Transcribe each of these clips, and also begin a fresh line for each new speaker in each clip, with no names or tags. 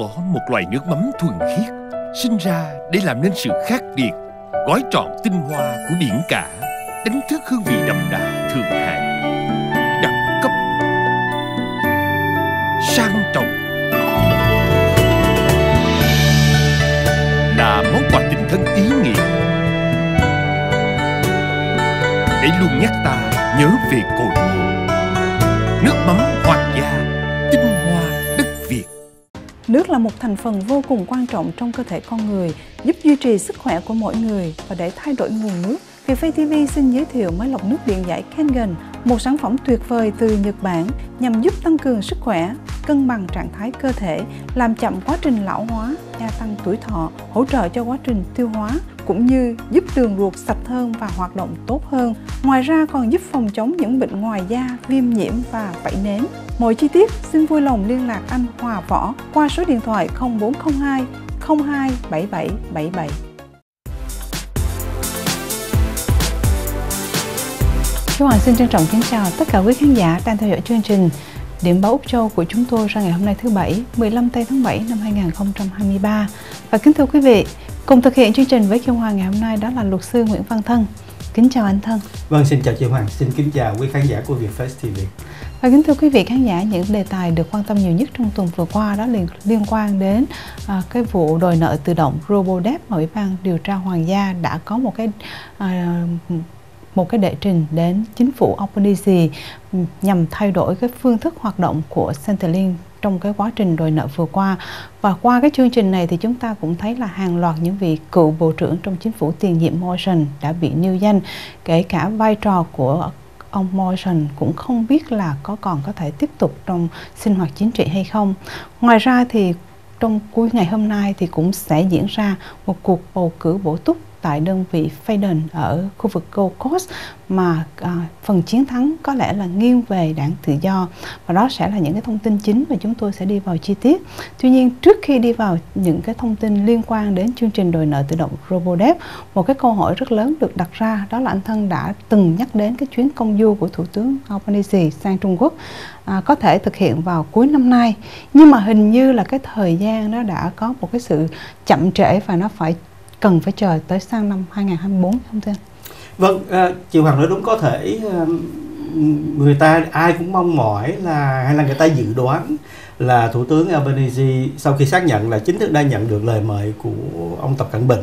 có một loại nước mắm thuần khiết, sinh ra để làm nên sự khác biệt, gói trọn tinh hoa của biển cả, đánh thức hương vị đậm đà thượng hạng. Đẳng cấp. Sang trọng. Là món quà tình thân ý nghĩa. Để luôn nhắc ta nhớ về cội
là một thành phần vô cùng quan trọng trong cơ thể con người, giúp duy trì sức khỏe của mỗi người và để thay đổi nguồn nước. Vietfay TV xin giới thiệu máy lọc nước điện giải Kangen, một sản phẩm tuyệt vời từ Nhật Bản nhằm giúp tăng cường sức khỏe, cân bằng trạng thái cơ thể, làm chậm quá trình lão hóa, gia tăng tuổi thọ, hỗ trợ cho quá trình tiêu hóa, cũng như giúp đường ruột sạch hơn và hoạt động tốt hơn. Ngoài ra còn giúp phòng chống những bệnh ngoài da, viêm nhiễm và vảy nến. Mọi chi tiết xin vui lòng liên lạc anh Hòa Võ qua số điện thoại 0402 027777. Chú Hoàng xin trân trọng kính chào tất cả quý khán giả đang theo dõi chương trình Điểm báo Úc Châu của chúng tôi ra ngày hôm nay thứ Bảy, 15 tây tháng 7 năm 2023. Và kính thưa quý vị, cùng thực hiện chương trình với Kiều Hoàng ngày hôm nay đó là luật sư Nguyễn Văn Thân. Kính chào anh Thân.
Vâng, xin chào chị Hoàng, xin kính chào quý khán giả của Việt Vietfast TV.
Và kính thưa quý vị khán giả, những đề tài được quan tâm nhiều nhất trong tuần vừa qua đó liên, liên quan đến à, cái vụ đòi nợ tự động RoboDebt mà Ủy ban điều tra Hoàng gia đã có một cái à, một cái đệ trình đến chính phủ Albanese nhằm thay đổi cái phương thức hoạt động của Centrelink trong cái quá trình đòi nợ vừa qua. Và qua cái chương trình này thì chúng ta cũng thấy là hàng loạt những vị cựu bộ trưởng trong chính phủ tiền nhiệm Morrison đã bị nêu danh kể cả vai trò của ông Morrison cũng không biết là có còn có thể tiếp tục trong sinh hoạt chính trị hay không. Ngoài ra thì trong cuối ngày hôm nay thì cũng sẽ diễn ra một cuộc bầu cử bổ túc tại đơn vị Faden ở khu vực Gold Coast mà à, phần chiến thắng có lẽ là nghiêng về đảng tự do và đó sẽ là những cái thông tin chính mà chúng tôi sẽ đi vào chi tiết. Tuy nhiên trước khi đi vào những cái thông tin liên quan đến chương trình đòi nợ tự động Robodev, một cái câu hỏi rất lớn được đặt ra đó là anh Thân đã từng nhắc đến cái chuyến công du của Thủ tướng Albanese sang Trung Quốc à, có thể thực hiện vào cuối năm nay nhưng mà hình như là cái thời gian nó đã có một cái sự chậm trễ và nó phải cần phải chờ tới sang năm 2024 không thưa
Vâng, uh, chị Hoàng nói đúng có thể uh, người ta ai cũng mong mỏi là hay là người ta dự đoán là Thủ tướng Albanese sau khi xác nhận là chính thức đã nhận được lời mời của ông Tập Cận Bình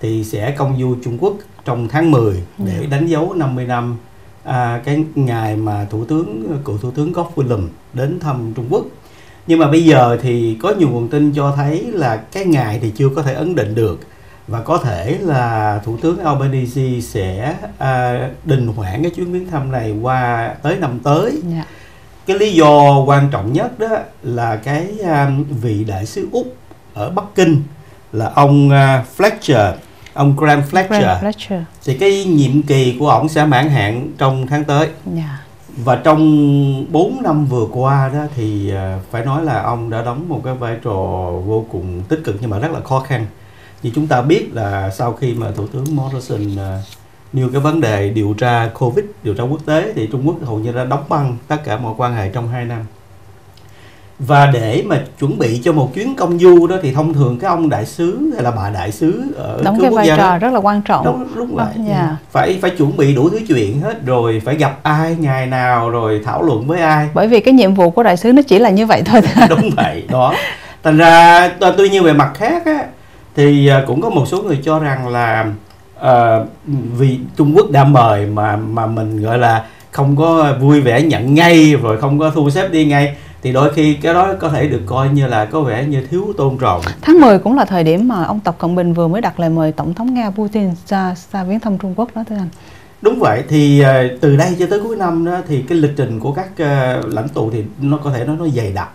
thì sẽ công du Trung Quốc trong tháng 10 để yeah. đánh dấu 50 năm à, cái ngày mà Thủ tướng cựu Thủ tướng Gough Whitlam đến thăm Trung Quốc. Nhưng mà bây giờ thì có nhiều nguồn tin cho thấy là cái ngày thì chưa có thể ấn định được và có thể là thủ tướng Albanese sẽ à, đình hoãn cái chuyến viếng thăm này qua tới năm tới yeah. Dạ. cái lý do quan trọng nhất đó là cái um, vị đại sứ úc ở bắc kinh là ông uh, Fletcher ông Graham Fletcher. Graham Fletcher thì cái nhiệm kỳ của ông sẽ mãn hạn trong tháng tới yeah. Dạ. và trong 4 năm vừa qua đó thì uh, phải nói là ông đã đóng một cái vai trò vô cùng tích cực nhưng mà rất là khó khăn như chúng ta biết là sau khi mà thủ tướng Morrison uh, nêu cái vấn đề điều tra covid điều tra quốc tế thì trung quốc hầu như đã đóng băng tất cả mọi quan hệ trong 2 năm. Và để mà chuẩn bị cho một chuyến công du đó thì thông thường cái ông đại sứ hay là bà đại sứ ở
đóng cái vai trò đó, rất là quan trọng.
Đúng, đúng vậy. Yeah. Phải phải chuẩn bị đủ thứ chuyện hết rồi phải gặp ai ngày nào rồi thảo luận với ai.
Bởi vì cái nhiệm vụ của đại sứ nó chỉ là như vậy thôi.
Đúng vậy đó. Thành ra tuy nhiên về mặt khác á thì à, cũng có một số người cho rằng là uh, vì Trung Quốc đã mời mà mà mình gọi là không có vui vẻ nhận ngay rồi không có thu xếp đi ngay thì đôi khi cái đó có thể được coi như là có vẻ như thiếu tôn trọng.
Tháng 10 cũng là thời điểm mà ông Tập Cận Bình vừa mới đặt lời mời Tổng thống Nga Putin ra, ra viếng thăm Trung Quốc đó thưa anh.
Đúng vậy thì uh, từ đây cho tới cuối năm đó thì cái lịch trình của các lãnh tụ thì nó có thể nói nó dày đặc.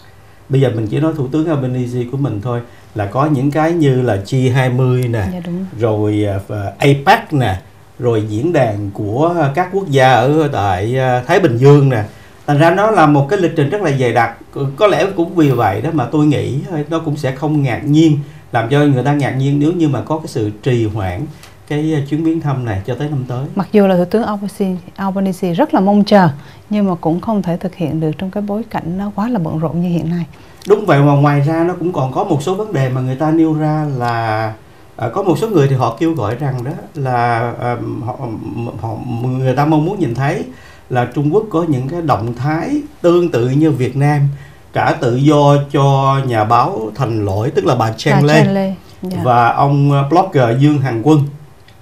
Bây giờ mình chỉ nói thủ tướng Albanese của mình thôi là có những cái như là G20 nè, dạ, rồi uh, APEC nè, rồi diễn đàn của các quốc gia ở tại uh, Thái Bình Dương nè. Thành ra nó là một cái lịch trình rất là dày đặc. Có lẽ cũng vì vậy đó mà tôi nghĩ nó cũng sẽ không ngạc nhiên làm cho người ta ngạc nhiên nếu như mà có cái sự trì hoãn cái chuyến viếng thăm này cho tới năm tới.
Mặc dù là Thủ tướng Albanese, Albanese rất là mong chờ nhưng mà cũng không thể thực hiện được trong cái bối cảnh nó quá là bận rộn như hiện nay.
đúng vậy mà ngoài ra nó cũng còn có một số vấn đề mà người ta nêu ra là à, có một số người thì họ kêu gọi rằng đó là à, họ, họ người ta mong muốn nhìn thấy là Trung Quốc có những cái động thái tương tự như Việt Nam trả tự do cho nhà báo thành lỗi tức là bà Chen Lê
Lê. Dạ.
và ông ờ, blogger Dương Hằng Quân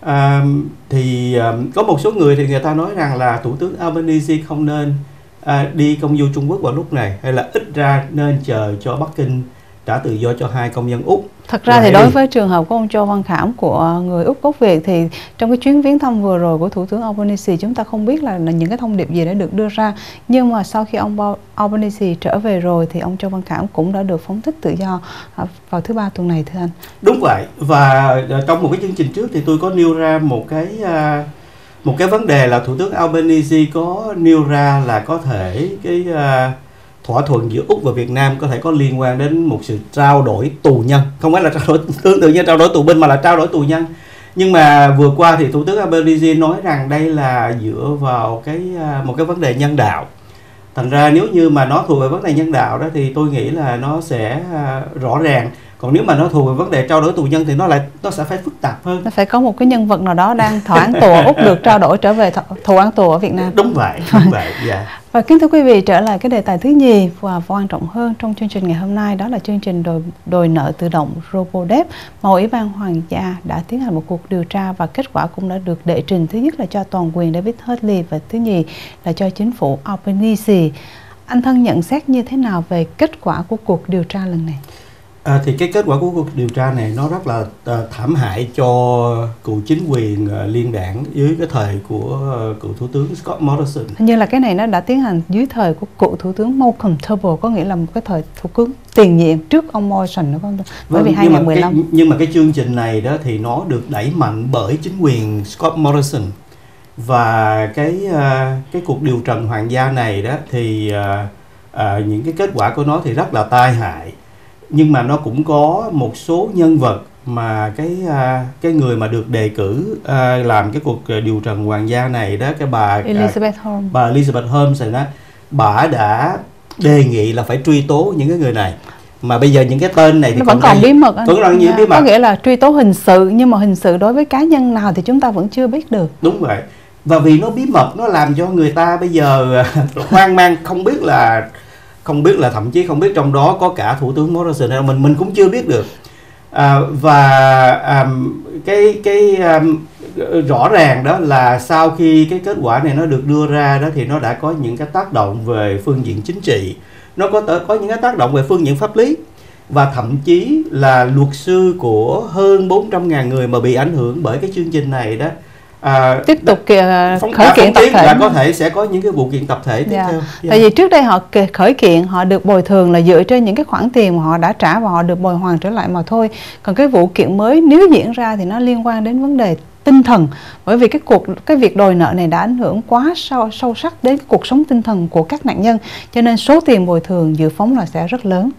à, thì à, có một số người thì người ta nói rằng là thủ tướng Albanese không nên à, đi công du Trung Quốc vào lúc này hay là ít ra nên chờ cho Bắc Kinh trả tự do cho hai công dân Úc.
Thật ra
Rồi
thì đối với trường hợp của ông Châu Văn Khảm của người Úc gốc Việt thì trong cái chuyến viếng thăm vừa rồi của Thủ tướng Albanese chúng ta không biết là, là những cái thông điệp gì đã được đưa ra. Nhưng mà sau khi ông Albanese trở về rồi thì ông Châu Văn Khảm cũng đã được phóng thích tự do à, vào thứ ba tuần này thưa anh.
Đúng vậy. Và à, trong một cái chương trình trước thì tôi có nêu ra một cái à, một cái vấn đề là thủ tướng Albanese có nêu ra là có thể cái à, thỏa thuận giữa Úc và Việt Nam có thể có liên quan đến một sự trao đổi tù nhân. Không phải là trao đổi, tương tự như trao đổi tù binh, mà là trao đổi tù nhân. Nhưng mà vừa qua thì thủ tướng Albanese nói rằng đây là dựa vào cái à, một cái vấn đề nhân đạo. Thành ra nếu như mà nó thuộc về vấn đề nhân đạo đó thì tôi nghĩ là nó sẽ à, rõ ràng còn nếu mà nó thuộc về vấn đề trao đổi tù nhân thì nó lại nó sẽ phải phức tạp hơn
Nó phải có một cái nhân vật nào đó đang thọ án tù ở Úc được trao đổi trở về thọ- thụ án tù ở Việt Nam.
đúng vậy đúng vậy dạ
Và kính thưa quý vị, trở lại cái đề tài thứ nhì và quan trọng hơn trong chương trình ngày hôm nay đó là chương trình đòi, đòi nợ tự động RoboDebt mà Ủy ban Hoàng gia đã tiến hành một cuộc điều tra và kết quả cũng đã được đệ trình. Thứ nhất là cho toàn quyền David Hurley và thứ nhì là cho chính phủ Albanese. Anh thân nhận xét như thế nào về kết quả của cuộc điều tra lần này?
À, thì cái kết quả của cuộc điều tra này nó rất là à, thảm hại cho cựu chính quyền à, liên đảng dưới cái thời của à, cựu thủ tướng Scott Morrison.
Hình như là cái này nó đã tiến hành dưới thời của cựu thủ tướng Malcolm Turnbull có nghĩa là một cái thời thủ tướng tiền nhiệm trước ông Morrison đúng không? Bởi vì
Vâng, nhưng mà
2015
cái, nhưng mà cái chương trình này đó thì nó được đẩy mạnh bởi chính quyền Scott Morrison và cái cái cuộc điều trần hoàng gia này đó thì à, những cái kết quả của nó thì rất là tai hại nhưng mà nó cũng có một số nhân vật mà cái à, cái người mà được đề cử à, làm cái cuộc à, điều trần hoàng gia này đó cái bà à,
Elizabeth Holmes.
bà Elizabeth Holmes này đó bà đã đề nghị là phải truy tố những cái người này. Mà bây giờ những cái tên này thì
nó vẫn
còn
còn bí mật
vẫn còn nhiều
Dạ,
bí mật.
có nghĩa là truy tố hình sự nhưng mà hình sự đối với cá nhân nào thì chúng ta vẫn chưa biết được.
Đúng vậy. Và vì nó bí mật nó làm cho người ta bây giờ hoang mang không biết là không biết là thậm chí không biết trong đó có cả thủ tướng Morrison hay không mình mình cũng chưa biết được. À, và à, cái cái à, rõ ràng đó là sau khi cái kết quả này nó được đưa ra đó thì nó đã có những cái tác động về phương diện chính trị. Nó có tới có những cái tác động về phương diện pháp lý và thậm chí là luật sư của hơn 400.000 người mà bị ảnh hưởng bởi cái chương trình này đó à,
tiếp tục kìa,
phóng,
khởi kiện tập thể
là có thể sẽ có những cái vụ kiện tập thể tiếp
Dạ.
theo. Dạ.
tại vì trước đây họ khởi kiện họ được bồi thường là dựa trên những cái khoản tiền mà họ đã trả và họ được bồi hoàn trở lại mà thôi. Còn cái vụ kiện mới nếu diễn ra thì nó liên quan đến vấn đề tinh thần. Bởi vì cái cuộc cái việc đòi nợ này đã ảnh hưởng quá sâu sâu sắc đến cuộc sống tinh thần của các nạn nhân. Cho nên số tiền bồi thường dự phóng là sẽ rất lớn.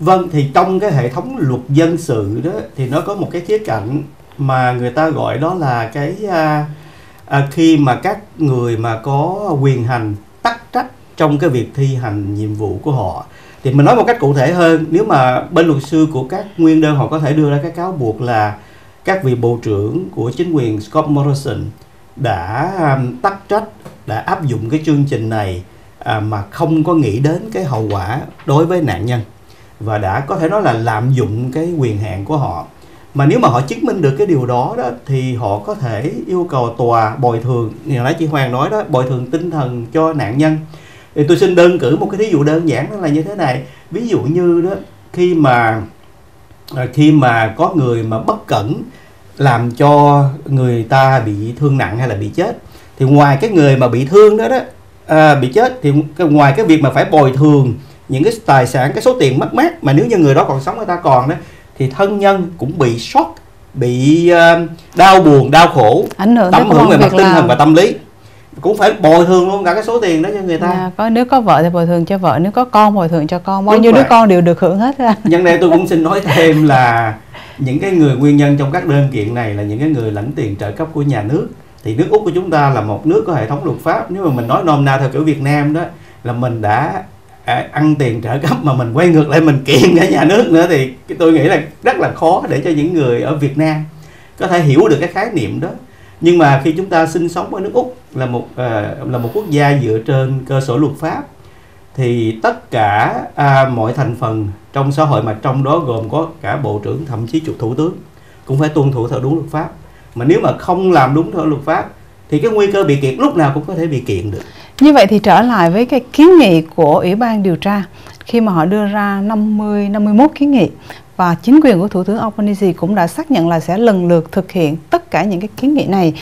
Vâng thì trong cái hệ thống luật dân sự đó thì nó có một cái khía cạnh mà người ta gọi đó là cái à, à, khi mà các người mà có quyền hành tắc trách trong cái việc thi hành nhiệm vụ của họ. Thì mình nói một cách cụ thể hơn nếu mà bên luật sư của các nguyên đơn họ có thể đưa ra cái cáo buộc là các vị bộ trưởng của chính quyền Scott Morrison đã um, tắc trách đã áp dụng cái chương trình này à, mà không có nghĩ đến cái hậu quả đối với nạn nhân và đã có thể nói là lạm dụng cái quyền hạn của họ mà nếu mà họ chứng minh được cái điều đó đó thì họ có thể yêu cầu tòa bồi thường. Như nãy chị Hoàng nói đó bồi thường tinh thần cho nạn nhân. Thì tôi xin đơn cử một cái thí dụ đơn giản đó là như thế này. Ví dụ như đó khi mà à, khi mà có người mà bất cẩn làm cho người ta bị thương nặng hay là bị chết thì ngoài cái người mà bị thương đó đó à, bị chết thì ngoài cái việc mà phải bồi thường những cái tài sản cái số tiền mất mát mà nếu như người đó còn sống người ta còn đó thì thân nhân cũng bị sốc bị ờ, đau buồn đau khổ
ảnh hưởng công
hưởng về mặt tinh thần và tâm lý. Cũng phải bồi thường luôn cả cái số tiền đó cho người ta.
Dạ, có nếu có vợ thì bồi thường cho vợ nếu có con bồi thường cho con. Bao
Đúng
nhiêu đứa con đều được hưởng hết á.
Nhân đây tôi cũng xin nói thêm là những cái người nguyên nhân trong các đơn kiện này là những cái người lãnh tiền trợ cấp của nhà nước. Thì nước úc của chúng ta là một nước có hệ thống luật pháp. Nếu mà mình nói nôm na theo kiểu việt nam đó là mình đã à, ăn tiền trợ cấp mà mình quay ngược lại mình kiện cả nhà nước nữa thì tôi nghĩ là rất là khó để cho những người ở Việt Nam có thể hiểu được cái khái niệm đó. Nhưng mà khi chúng ta sinh sống ở nước úc là một à, là một quốc gia dựa trên cơ sở luật pháp thì tất cả à, mọi thành phần trong xã hội mà trong đó gồm có cả bộ trưởng thậm chí chủ thủ tướng cũng phải tuân thủ theo đúng luật pháp. Mà nếu mà không làm đúng theo luật pháp thì cái nguy cơ bị kiện lúc nào cũng có thể bị kiện được
như vậy thì trở lại với cái kiến nghị của ủy ban điều tra khi mà họ đưa ra 50 51 kiến nghị và chính quyền của Thủ tướng Albanese cũng đã xác nhận là sẽ lần lượt thực hiện tất cả những cái kiến nghị này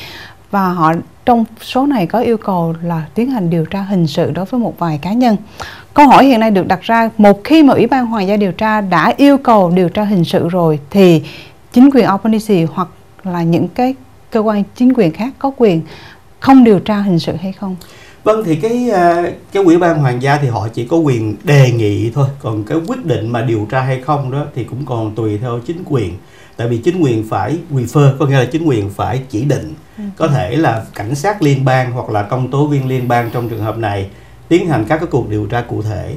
và họ, trong số này có yêu cầu là tiến hành điều tra hình sự đối với một vài cá nhân. Câu hỏi hiện nay được đặt ra, một khi mà Ủy ban Hoàng gia điều tra đã yêu cầu điều tra hình sự rồi thì chính quyền Albanese hoặc là những cái cơ quan chính quyền khác có quyền không điều tra hình sự hay không?
Vâng thì cái à, cái ủy ban hoàng gia thì họ chỉ có quyền đề nghị thôi, còn cái quyết định mà điều tra hay không đó thì cũng còn tùy theo chính quyền. Tại vì chính quyền phải refer, có nghĩa là chính quyền phải chỉ định. Ừ. Có thể là cảnh sát liên bang hoặc là công tố viên liên bang trong trường hợp này tiến hành các cái cuộc điều tra cụ thể.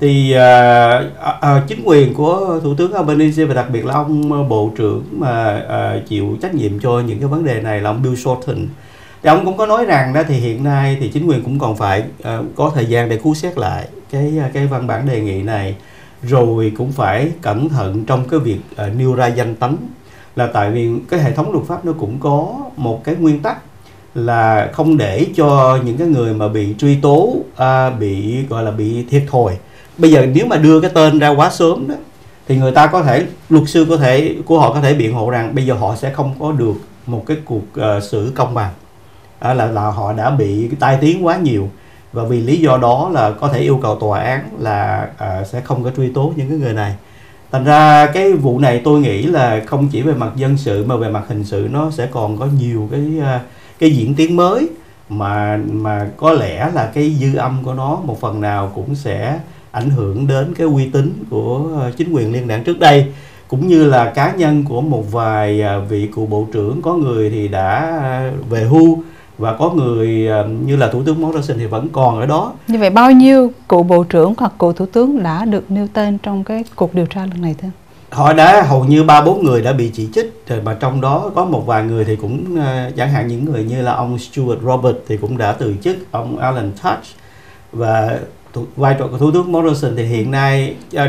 Thì uh, uh, chính quyền của thủ tướng Albanese và đặc biệt là ông bộ trưởng mà uh, chịu trách nhiệm cho những cái vấn đề này là ông Bill Shorten thì ông cũng có nói rằng đó thì hiện nay thì chính quyền cũng còn phải uh, có thời gian để cứu xét lại cái ờ, cái văn bản đề nghị này. Rồi cũng phải cẩn thận trong cái việc uh, nêu ra danh tánh. Là tại vì cái hệ thống luật pháp nó cũng có một cái nguyên tắc là không để cho những cái người mà bị truy tố uh, bị gọi là bị thiệt thòi. Bây giờ nếu mà đưa cái tên ra quá sớm đó thì người ta có thể luật sư có thể của họ có thể biện hộ rằng bây giờ họ sẽ không có được một cái cuộc uh, xử công bằng à, là là họ đã bị tai tiếng quá nhiều. Và vì lý do đó là có thể yêu cầu tòa án là à, sẽ không có truy tố những cái người này. Thành ra cái vụ này tôi nghĩ là không chỉ về mặt dân sự mà về mặt hình sự nó sẽ còn có nhiều cái à, cái diễn tiến mới mà mà có lẽ là cái dư âm của nó một phần nào cũng sẽ ảnh hưởng đến cái uy tín của chính quyền liên đảng trước đây cũng như là cá nhân của một vài à, vị cựu bộ trưởng có người thì đã à, về hưu và có người ờ, như là thủ tướng Morrison thì vẫn còn ở đó.
Như vậy bao nhiêu cựu bộ trưởng hoặc cựu thủ tướng đã được nêu tên trong cái cuộc điều tra lần này thưa?
Họ đã hầu như ba bốn người đã bị chỉ trích rồi mà trong đó có một vài người thì cũng uh, chẳng hạn những người như là ông Stuart Robert thì cũng đã từ chức, ông Alan Touch và thủ, vai trò của thủ tướng Morrison thì hiện nay uh,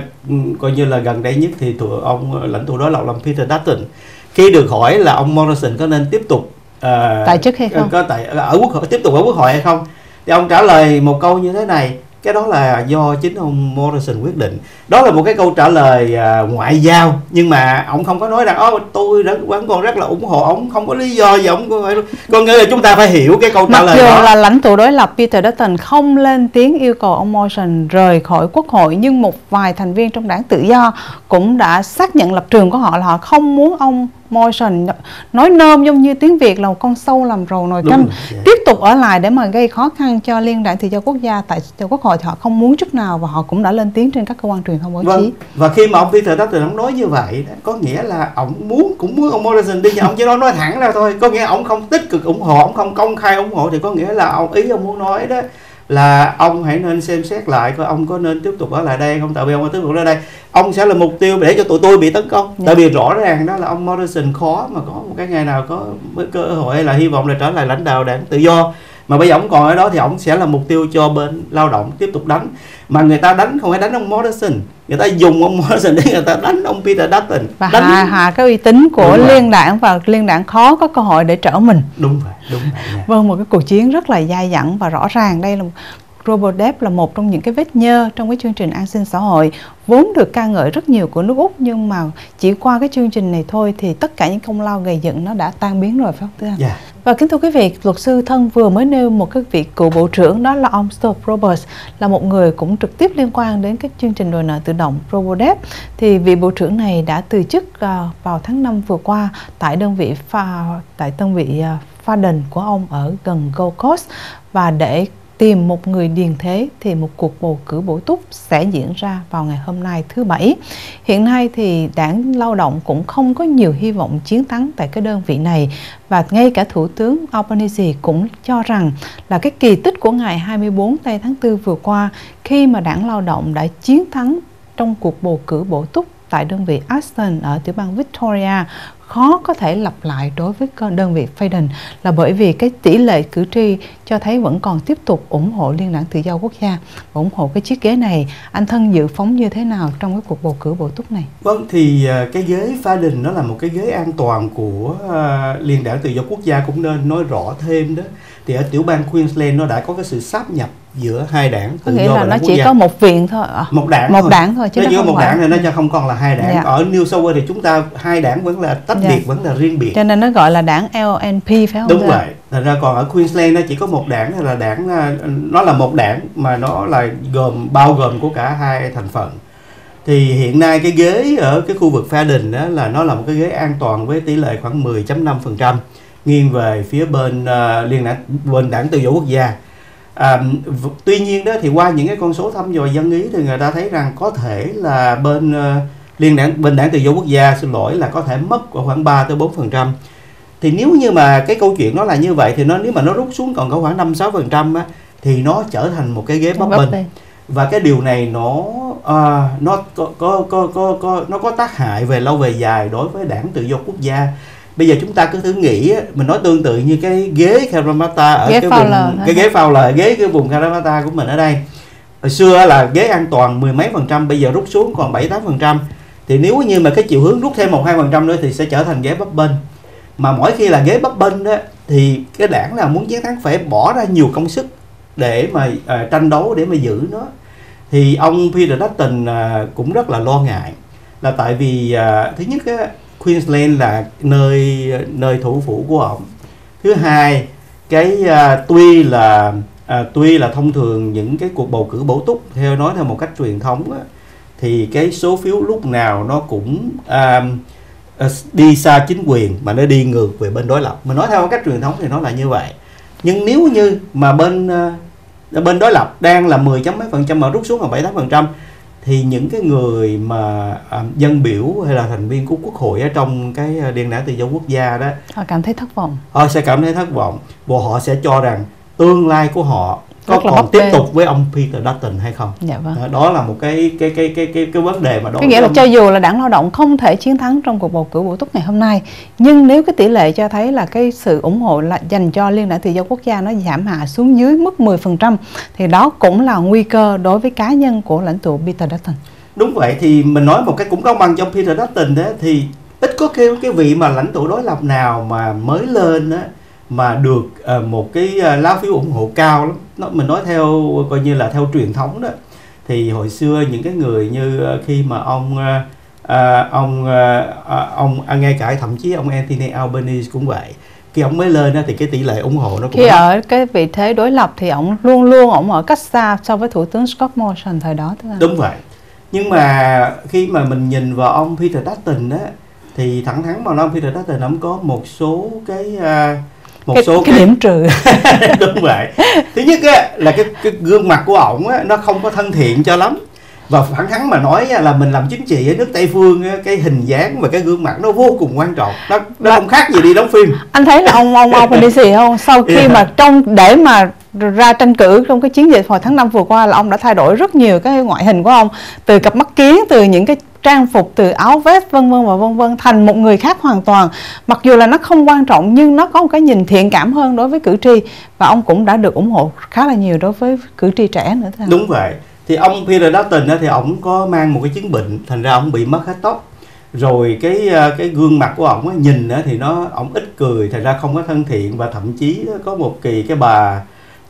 coi như là gần đây nhất thì thủ, ông lãnh tụ đối lập là Peter Dutton khi được hỏi là ông Morrison có nên tiếp tục
uh, tại chức hay không?
có tại ở quốc hội tiếp tục ở quốc hội hay không? Thì ông trả lời một câu như thế này cái đó là do chính ông Morrison quyết định. Đó là một cái câu trả lời uh, ngoại giao nhưng mà ông không có nói rằng ô tôi rất vẫn còn rất là ủng hộ ông không có lý do gì ông có con nghĩa là chúng ta phải hiểu cái câu trả
Mặc
lời
dù
đó.
là lãnh tụ đối lập Peter Dutton không lên tiếng yêu cầu ông Morrison rời khỏi quốc hội nhưng một vài thành viên trong đảng tự do cũng đã xác nhận lập trường của họ là họ không muốn ông Morrison nói nôm giống như tiếng Việt là một con sâu làm rầu nồi canh yeah. tiếp tục ở lại để mà gây khó khăn cho liên đảng tự do quốc gia tại cho quốc hội thì họ không muốn chút nào và họ cũng đã lên tiếng trên các cơ quan truyền thông báo vâng. chí
và khi mà ông Peter Dutton ông nói như vậy có nghĩa là ông muốn cũng muốn ông Morrison đi nhưng ông chỉ nói nói thẳng ra thôi có nghĩa ông không tích cực ủng hộ ông không công khai ủng hộ thì có nghĩa là ông ý ông muốn nói đó là ông hãy nên xem xét lại coi ông có nên tiếp tục ở lại đây không. Tại vì ông có tiếp tục ở đây. Ông sẽ là mục tiêu để cho tụi tôi bị tấn công. Yeah. tại vì rõ ràng đó là ông Morrison khó mà có một cái ngày nào có cơ hội là hy vọng là trở lại lãnh đạo đảng tự do. Mà bây giờ ông còn ở đó thì ông sẽ là mục tiêu cho bên lao động tiếp tục đánh mà người ta đánh không phải đánh ông Morrison người ta dùng ông Morrison để người ta đánh ông Peter Dutton
và
đánh...
hạ hạ cái uy tín của liên đảng và liên đảng khó có cơ hội để trở mình
đúng vậy đúng
yeah. vâng một cái cuộc chiến rất là dai dẳng và rõ ràng đây là Global Debt là một trong những cái vết nhơ trong cái chương trình an sinh xã hội vốn được ca ngợi rất nhiều của nước Úc nhưng mà chỉ qua cái chương trình này thôi thì tất cả những công lao gây dựng nó đã tan biến rồi phải không thưa anh? Yeah. Và kính thưa quý vị, luật sư thân vừa mới nêu một cái vị cựu bộ trưởng đó là ông Stuart Roberts là một người cũng trực tiếp liên quan đến cái chương trình đòi nợ tự động RoboDebt thì vị bộ trưởng này đã từ chức à, vào tháng 5 vừa qua tại đơn vị pha tại đơn vị à, pha Faden của ông ở gần Gold Coast. Và để tìm một người điền thế thì một cuộc bầu cử bổ túc sẽ diễn ra vào ngày hôm nay thứ Bảy. Hiện nay thì đảng lao động cũng không có nhiều hy vọng chiến thắng tại cái đơn vị này và ngay cả Thủ tướng Albanese cũng cho rằng là cái kỳ tích của ngày 24 tây tháng 4 vừa qua, khi mà đảng lao động đã chiến thắng trong cuộc bầu cử bổ túc tại đơn vị Aston ở tiểu bang Victoria, khó có thể lặp lại đối với đơn vị Faden là bởi vì cái tỷ lệ cử tri cho thấy vẫn còn tiếp tục ủng hộ Liên đảng Tự do Quốc gia ủng hộ cái chiếc ghế này. Anh thân dự phóng như thế nào trong cái cuộc bầu cử bổ túc này?
Vâng thì à, cái ghế Faden nó là một cái ghế an toàn của à, Liên đảng Tự do Quốc gia cũng nên nói rõ thêm đó thì ở tiểu bang Queensland nó đã có cái sự sáp nhập giữa hai đảng
có nghĩa là nó chỉ
gia.
có một viện thôi à?
một đảng
một
thôi.
đảng thôi
chứ nó giữa một đảng này nó cho không còn là hai đảng dạ. ở New South Wales thì chúng ta hai đảng vẫn là tách dạ. biệt vẫn là riêng biệt
cho nên nó gọi là đảng LNP phải không
đúng vậy thành ra còn ở Queensland nó chỉ có một đảng là đảng à, nó là một đảng mà nó là gồm bao gồm của cả hai thành phần thì hiện nay cái ghế ở cái khu vực pha đình đó là nó là một cái ghế an toàn với tỷ lệ khoảng 10.5% nghiêng về phía bên uh, liên đảng bên đảng tự do quốc gia. À, tuy nhiên đó thì qua những cái con số thăm dò dân ý thì người ta thấy rằng có thể là bên uh, liên đảng bên đảng tự do quốc gia xin lỗi là có thể mất khoảng 3 tới 4 phần trăm. Thì nếu như mà cái câu chuyện nó là như vậy thì nó nếu mà nó rút xuống còn có khoảng 5 6 phần trăm thì nó trở thành một cái ghế bấp bênh. và cái điều này nó uh, nó có, có có có có nó có tác hại về lâu về dài đối với đảng tự do quốc gia bây giờ chúng ta cứ thử nghĩ mình nói tương tự như cái ghế Karamata ở ghế cái vùng cái ghế phao lời ghế cái vùng Karamata của mình ở đây. Hồi xưa là ghế an toàn mười mấy phần trăm bây giờ rút xuống còn bảy tám phần trăm. Thì nếu như mà cái chiều hướng rút thêm một hai phần trăm nữa thì sẽ trở thành ghế bấp bênh. Mà mỗi khi là ghế bấp bênh đó thì cái đảng là muốn chiến thắng phải bỏ ra nhiều công sức để mà uh, tranh đấu để mà giữ nó. Thì ông Peter Dutton uh, cũng rất là lo ngại. Là tại vì uh, thứ nhất á, Queensland là nơi nơi thủ phủ của ông thứ hai cái uh, tuy là uh, tuy là thông thường những cái cuộc bầu cử bổ túc theo nói theo một cách truyền thống á, thì cái số phiếu lúc nào nó cũng uh, đi xa chính quyền mà nó đi ngược về bên đối lập. Mà nói theo cách truyền thống thì nó là như vậy. Nhưng nếu như mà bên uh, bên đối lập đang là 10 chấm mấy phần trăm mà rút xuống còn 7 8 phần trăm thì những cái người mà à, dân biểu hay là thành viên của quốc hội ở trong cái à, điện đảng tự do quốc gia đó
họ cảm thấy thất vọng.
Họ sẽ cảm thấy thất vọng. Và họ sẽ cho rằng tương lai của họ có còn tiếp bê. tục với ông Peter Dutton hay không?
Dạ vâng.
Đó là một cái cái cái cái cái cái vấn đề mà
đó. Cái nghĩa là cho dù là đảng lao động không thể chiến thắng trong cuộc bầu cử bổ túc ngày hôm nay, nhưng nếu cái tỷ lệ cho thấy là cái sự ủng hộ là dành cho Liên đảng Tự do Quốc gia nó giảm hạ xuống dưới mức 10% thì đó cũng là nguy cơ đối với cá nhân của lãnh tụ Peter Dutton.
Đúng vậy thì mình nói một cái cũng công bằng cho Peter Dutton đấy thì ít có cái cái vị mà lãnh tụ đối lập nào mà mới lên á mà được uh, một cái uh, lá phiếu ủng hộ cao lắm. Nó mình nói theo coi như là theo truyền thống đó. Thì hồi xưa những cái người như uh, khi mà ông uh, ông uh, ông uh, ngay cả thậm chí ông Anthony Albanese cũng vậy. Khi ông mới lên đó, thì cái tỷ lệ ủng hộ nó cũng
khi ở cái vị thế đối lập thì ông luôn luôn ông ở cách xa so với thủ tướng Scott Morrison thời đó
tức là đúng vậy. Nhưng mà khi mà mình nhìn vào ông Peter Dutton á thì thẳng thắn mà nói ông Peter Dutton ông có một số cái uh,
một cái, số cái, cái điểm trừ.
Đúng vậy. Thứ nhất á, là cái, cái gương mặt của ổng á, nó không có thân thiện cho lắm. Và thẳng thắn mà nói là mình làm chính trị ở nước tây phương cái hình dáng và cái gương mặt nó vô cùng quan trọng. Nó nó không khác gì đi đóng phim.
Anh thấy là ông ông Albanese không? Sau khi yeah. mà trong để mà ra tranh cử trong cái chiến dịch hồi tháng 5 vừa qua là ông đã thay đổi rất nhiều cái ngoại hình của ông. Từ cặp mắt kiến từ những cái trang phục từ áo vest, vân vân và vân vân, thành một người khác hoàn toàn. Mặc dù là nó không quan trọng, nhưng nó có một cái nhìn thiện cảm hơn đối với cử tri. Và ông cũng đã được ủng hộ khá là nhiều đối với cử tri trẻ nữa
thôi. Đúng vậy. Thì ông Peter Dutton thì ông có mang một cái chứng bệnh, thành ra ông bị mất hết tóc. Rồi cái ờ, cái gương mặt của ông nhìn thì nó, ông ít cười, thành ra không có thân thiện. Và thậm chí có một kỳ cái bà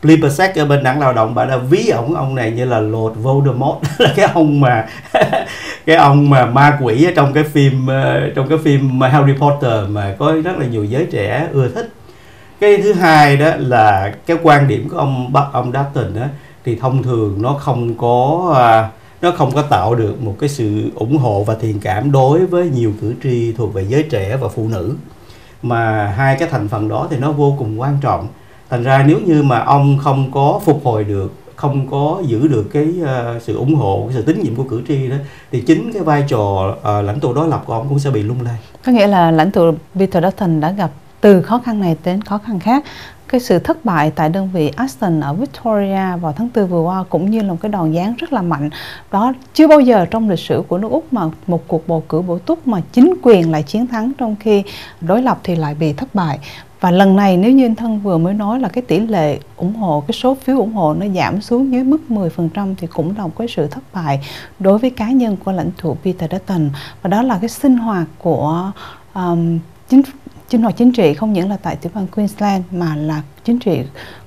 Plibersek ở bên đảng lao động bà đã ví ông ông này như là Lord Voldemort. Là cái ông mà, cái ông mà ma quỷ ở trong cái phim ờ, trong cái phim Harry Potter mà có rất là nhiều giới trẻ ưa thích. Cái thứ hai đó là cái quan điểm của ông bắt ông Dutton đó thì thông thường nó không có à, nó không có tạo được một cái sự ủng hộ và thiện cảm đối với nhiều cử tri thuộc về giới trẻ và phụ nữ. Mà hai cái thành phần đó thì nó vô cùng quan trọng thành ra nếu như mà ông không có phục hồi được không có giữ được cái uh, sự ủng hộ cái sự tín nhiệm của cử tri đó thì chính cái vai trò uh, lãnh tụ đối lập của ông cũng sẽ bị lung lay.
Có nghĩa là lãnh tụ Peter Dutton đã gặp từ khó khăn này đến khó khăn khác. Cái sự thất bại tại đơn vị Aston ở Victoria vào tháng 4 vừa qua cũng như là một cái đòn giáng rất là mạnh. Đó chưa bao giờ trong lịch sử của nước Úc mà một cuộc bầu cử bổ túc mà chính quyền lại chiến thắng trong khi đối lập thì lại bị thất bại và lần này nếu như anh Thân vừa mới nói là cái tỷ lệ ủng hộ, cái số phiếu ủng hộ nó giảm xuống dưới mức 10% thì cũng là một cái sự thất bại đối với cá nhân của lãnh tụ Peter Dutton. Và đó là cái sinh hoạt của um, chính sinh hoạt chính trị không những là tại tiểu bang Queensland mà là chính trị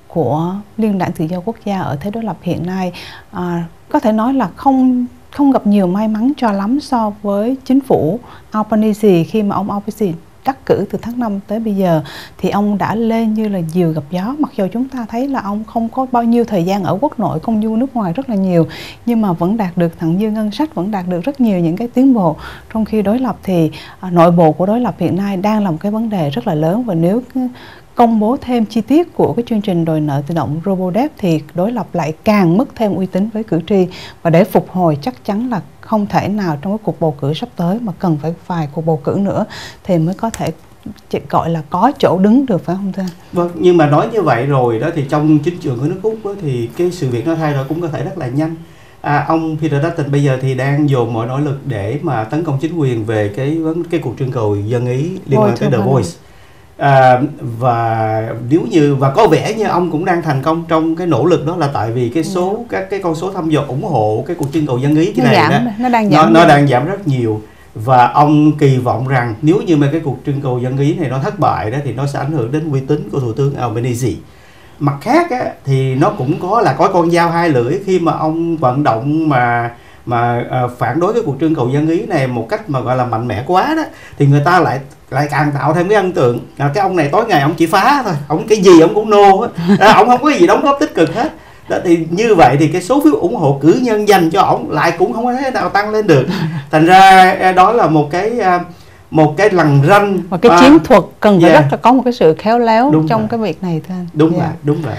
của Liên đảng Tự do Quốc gia ở thế đối lập hiện nay. À, có thể nói là không không gặp nhiều may mắn cho lắm so với chính phủ Albanese khi mà ông Albanese đắc cử từ tháng 5 tới bây giờ, thì ông đã lên như là diều gặp gió. Mặc dù chúng ta thấy là ông không có bao nhiêu thời gian ở quốc nội, công du nước ngoài rất là nhiều, nhưng mà vẫn đạt được thặng dư ngân sách vẫn đạt được rất nhiều những cái tiến bộ. Trong khi đối lập thì à, nội bộ của đối lập hiện nay đang là một cái vấn đề rất là lớn, và nếu công bố thêm chi tiết của cái chương trình đòi nợ tự động Robodebt thì đối lập lại càng mất thêm uy tín với cử tri. Và để phục hồi chắc chắn là không thể nào trong cái cuộc bầu cử sắp tới mà cần phải vài cuộc bầu cử nữa thì mới có thể gọi là có chỗ đứng được phải không thưa
Vâng, nhưng mà nói như vậy rồi đó thì trong chính trường của nước Úc đó, thì cái sự việc nó thay đổi cũng có thể rất là nhanh. À, ông Peter Dutton bây giờ thì đang dồn mọi nỗ lực để mà tấn công chính quyền về cái vấn cái cuộc trưng cầu dân ý liên quan tới The Voice à, và nếu như và có vẻ như ông cũng đang thành công trong cái nỗ lực đó là tại vì cái số yeah. các cái con số thăm dò ủng hộ cái cuộc trưng cầu dân ý cái
nó
này
giảm,
đó
nó đang giảm
nó, nó đang giảm rất nhiều. Và ông kỳ vọng rằng nếu như mà cái cuộc trưng cầu dân ý này nó thất bại đó thì nó sẽ ảnh hưởng đến uy tín của thủ tướng Albanese. Mặt khác á, thì nó cũng có là có con dao hai lưỡi khi mà ông vận động mà mà uh, phản đối cái cuộc trưng cầu dân ý này một cách mà gọi là mạnh mẽ quá đó thì người ta lại lại càng tạo thêm cái ấn tượng à, cái ông này tối ngày ông chỉ phá thôi ông cái gì ông cũng nô hết à, ông không có gì đóng góp tích cực hết đó thì như vậy thì cái số phiếu ủng hộ cử nhân dành cho ông lại cũng không có thế nào tăng lên được thành ra à, đó là một cái à, một cái lằn ranh
một cái chiến thuật cần phải yeah. rất là có một cái sự khéo léo đúng trong vậy. cái việc này thôi
đúng yeah. vậy đúng vậy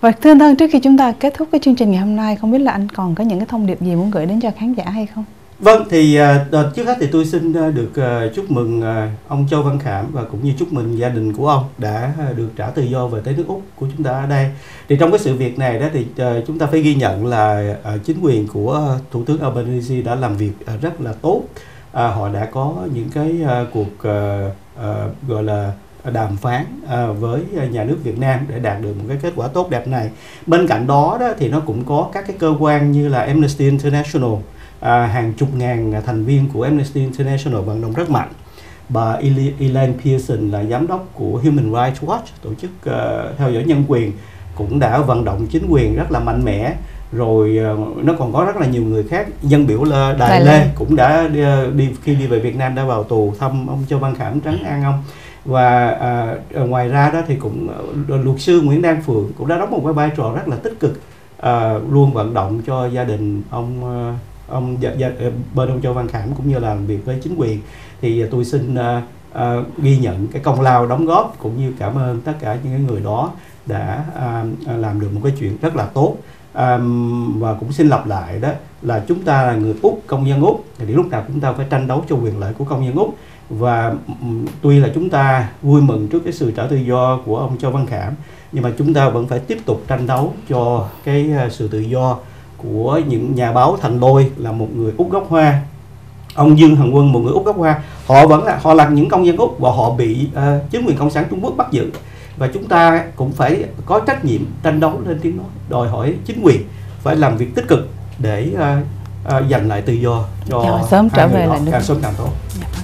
và thưa anh thân trước khi chúng ta kết thúc cái chương trình ngày hôm nay không biết là anh còn có những cái thông điệp gì muốn gửi đến cho khán giả hay không
Vâng, thì uh, trước hết thì tôi xin uh, được uh, chúc mừng ông Châu Văn Khảm và cũng như chúc mừng gia đình của ông đã được trả tự do về tới nước Úc của chúng ta ở đây. Thì trong cái sự việc này đó thì chúng ta phải ghi nhận là chính quyền của Thủ tướng Albanese đã làm việc rất là tốt. Họ đã có những cái cuộc gọi là đàm phán uh, với nhà nước Việt Nam để đạt được một cái kết quả tốt đẹp này. Bên cạnh đó đó thì nó cũng có các cái cơ quan như là Amnesty International à, hàng chục ngàn thành viên của Amnesty International vận động rất mạnh. Bà Elaine Pearson là giám đốc của Human Rights Watch tổ chức theo dõi nhân quyền cũng đã vận động chính quyền rất là mạnh mẽ. Rồi nó còn có rất là nhiều người khác dân biểu là Đài, Lê, Lê. cũng đã đi, đi khi đi về Việt Nam đã vào tù thăm ông Châu Văn Khảm trấn an ông và à, à, ngoài ra đó thì cũng à, luật sư Nguyễn Đan Phượng cũng đã đóng một cái vai trò rất là tích cực à, luôn vận động cho gia đình ông à, ông gia, gia, bên ông Châu Văn Khảm cũng như làm việc với chính quyền. Thì tôi xin à, à, ghi nhận cái công lao đóng góp cũng như cảm ơn tất cả những người đó đã à, làm được một cái chuyện rất là tốt. À, và cũng xin lặp lại đó là chúng ta là người úc công dân úc. Thì lúc nào chúng ta phải tranh đấu cho quyền lợi của công dân úc và tuy là chúng ta vui mừng trước cái sự trả tự do của ông Châu Văn Khảm nhưng mà chúng ta vẫn phải tiếp tục tranh đấu cho cái uh, sự tự do của những nhà báo thành đôi là một người úc gốc hoa ông Dương Hằng Quân một người úc gốc hoa họ vẫn là họ là những công dân úc và họ bị uh, chính quyền cộng sản Trung Quốc bắt giữ và chúng ta cũng phải có trách nhiệm tranh đấu lên tiếng nói đòi hỏi chính quyền phải làm việc tích cực để uh, uh, giành lại tự do cho
dạ, sớm trở về lại
càng sớm càng tốt.
Dạ.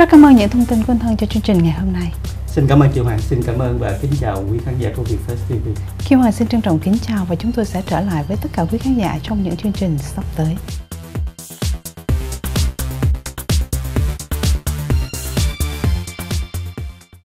Rất cảm ơn những thông tin của anh Thân cho chương trình ngày hôm nay.
Xin cảm ơn Triệu Hoàng, xin cảm ơn và kính chào quý khán giả của Vietfast TV.
Kim Hoàng xin trân trọng kính chào và chúng tôi sẽ trở lại với tất cả quý khán giả trong những chương trình sắp tới.